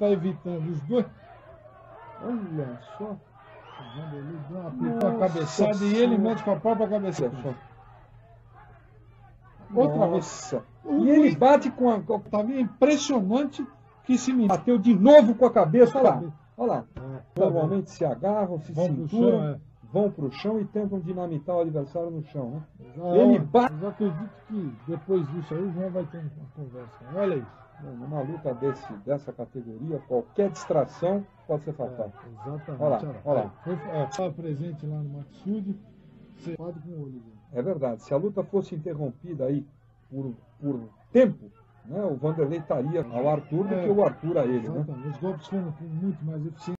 está evitando os dois. Olha só. O Vanderlei deu uma cabeçada e ele mete com a própria cabeçada. Outra vez. Nossa. E ele bate com a. Tá é impressionante que esse menino Bateu de novo com a cabeça. Olha lá. Olha lá. É, tá Normalmente se agarram, se chão, é. Vão para o chão e tentam dinamitar o adversário no chão. Né? Já Ele é, bate- Eu acredito que depois disso aí o João vai ter uma conversa. Olha isso. Bom, Numa luta desse, dessa categoria, qualquer distração pode ser fatal. É, exatamente. Olha lá, olha lá. Foi, é, estava presente lá no Maxud, cepado com o olho. É verdade. Se a luta fosse interrompida aí por, por tempo, né, o Vanderlei estaria ao Arthur do É, que o Arthur a ele. Né? Os golpes foram muito mais eficientes.